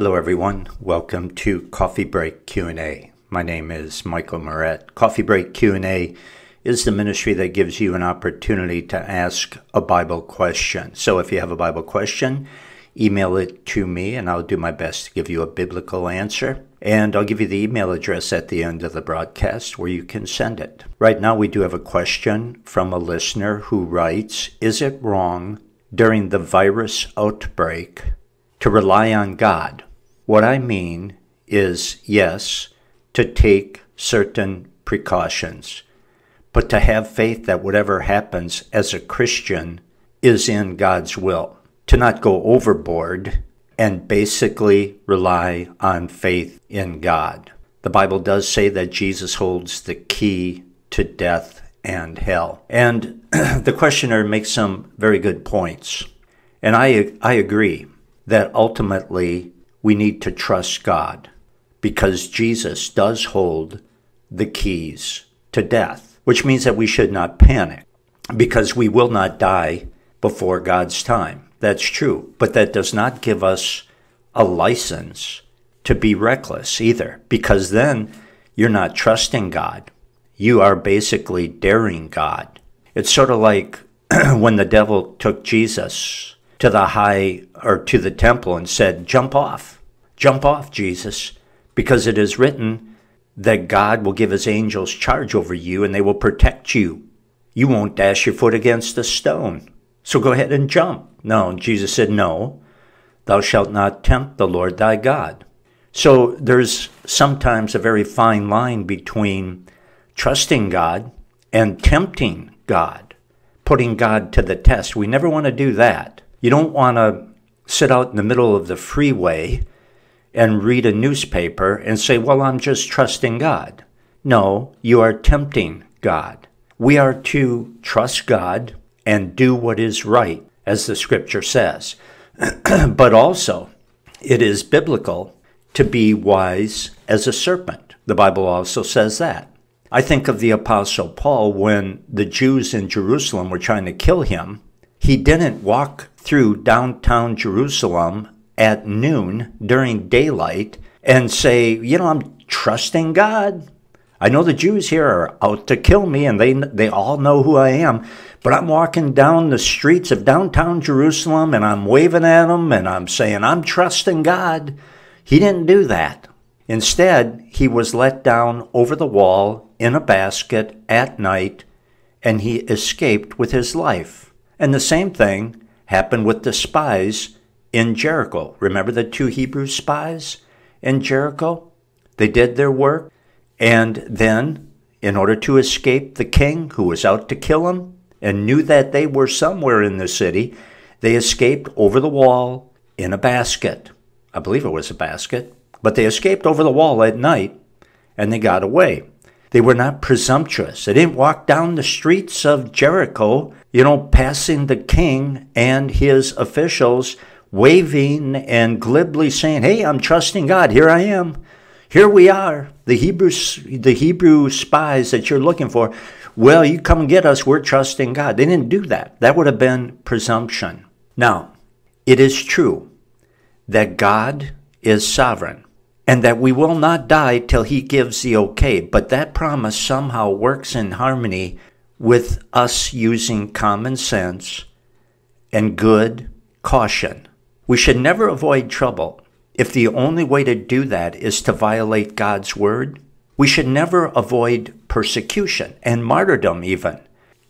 Hello everyone. Welcome to Coffee Break Q&A. My name is Michael Meurett. Coffee Break Q&A is the ministry that gives you an opportunity to ask a Bible question. So if you have a Bible question, email it to me and I'll do my best to give you a biblical answer. And I'll give you the email address at the end of the broadcast where you can send it. Right now, we do have a question from a listener who writes Is it wrong during the virus outbreak to rely on God? What I mean is, yes, to take certain precautions, but to have faith that whatever happens as a Christian is in God's will, to not go overboard and basically rely on faith in God. The Bible does say that Jesus holds the key to death and hell. And the questioner makes some very good points. And I, I agree that ultimately we need to trust God because Jesus does hold the keys to death, which means that we should not panic because we will not die before God's time. That's true. But that does not give us a license to be reckless either, because then you're not trusting God. You are basically daring God. It's sort of like when the devil took Jesus to the high or to the temple and said, Jump off, jump off, Jesus, because it is written that God will give his angels charge over you and they will protect you. You won't dash your foot against a stone. So go ahead and jump. No, Jesus said, No, thou shalt not tempt the Lord thy God. So there's sometimes a very fine line between trusting God and tempting God, putting God to the test. We never want to do that. You don't want to sit out in the middle of the freeway and read a newspaper and say, Well, I'm just trusting God. No, you are tempting God. We are to trust God and do what is right, as the scripture says. but also, it is biblical to be wise as a serpent. The Bible also says that. I think of the Apostle Paul when the Jews in Jerusalem were trying to kill him. He didn't walk through downtown Jerusalem at noon during daylight and say, you know, I'm trusting God. I know the Jews here are out to kill me and they, they all know who I am, but I'm walking down the streets of downtown Jerusalem and I'm waving at them and I'm saying, I'm trusting God. He didn't do that. Instead, he was let down over the wall in a basket at night and he escaped with his life. And the same thing happened with the spies in Jericho. Remember the two Hebrew spies in Jericho? They did their work, and then, in order to escape the king who was out to kill them and knew that they were somewhere in the city, they escaped over the wall in a basket. I believe it was a basket, but they escaped over the wall at night and they got away. They were not presumptuous. They didn't walk down the streets of Jericho, you know, passing the king and his officials, waving and glibly saying, Hey, I'm trusting God. Here I am. Here we are. The Hebrew, the Hebrew spies that you're looking for. Well, you come and get us. We're trusting God. They didn't do that. That would have been presumption. Now, it is true that God is sovereign and that we will not die till he gives the okay. But that promise somehow works in harmony with us using common sense and good caution. We should never avoid trouble if the only way to do that is to violate God's word. We should never avoid persecution and martyrdom, even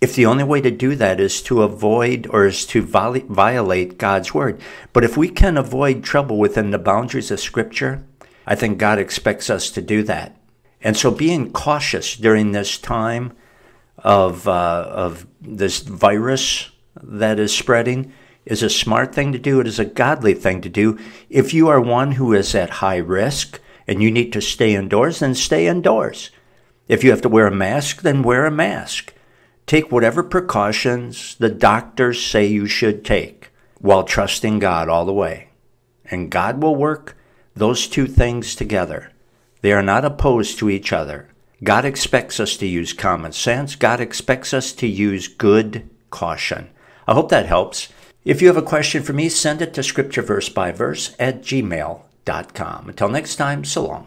if the only way to do that is to avoid or is to violate God's word. But if we can avoid trouble within the boundaries of Scripture, I think God expects us to do that. And so being cautious during this time of, uh, of this virus that is spreading is a smart thing to do. It is a godly thing to do. If you are one who is at high risk and you need to stay indoors, then stay indoors. If you have to wear a mask, then wear a mask. Take whatever precautions the doctors say you should take while trusting God all the way. And God will work those two things together. They are not opposed to each other. God expects us to use common sense. God expects us to use good caution. I hope that helps. If you have a question for me, send it to scripture verse by verse at gmail.com. Until next time, so long.